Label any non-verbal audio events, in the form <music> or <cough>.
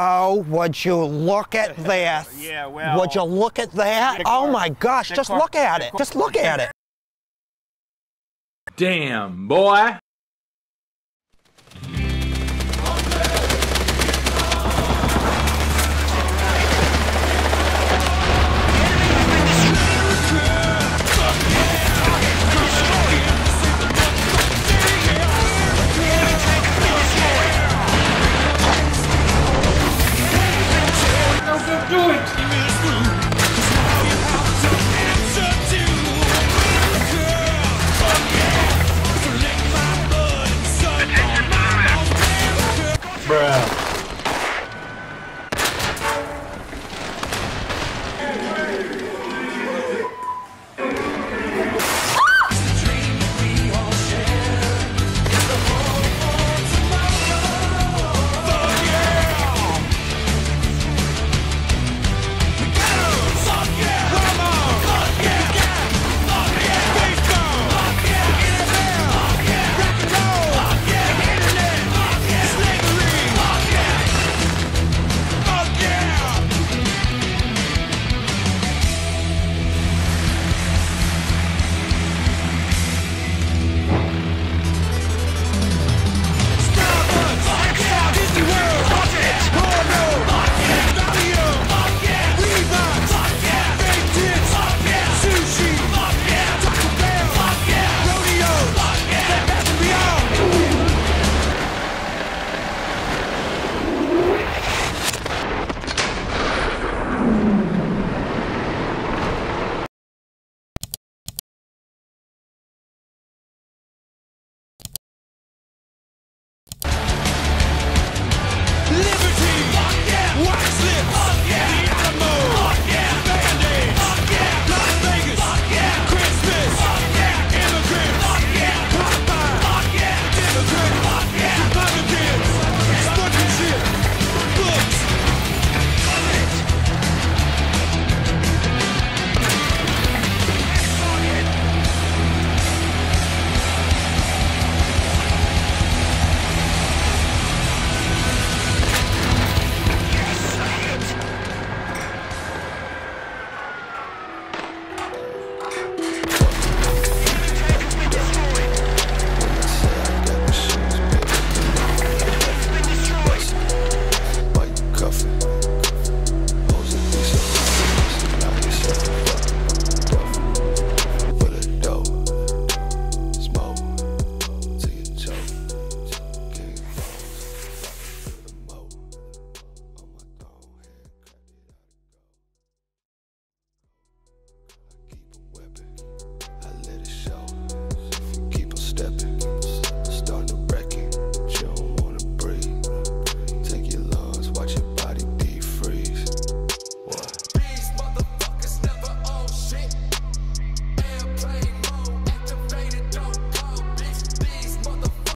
Oh, would you look at <laughs> this? Yeah, well- Would you look at that? Oh my gosh, just look at it. Just look at it. Damn, boy.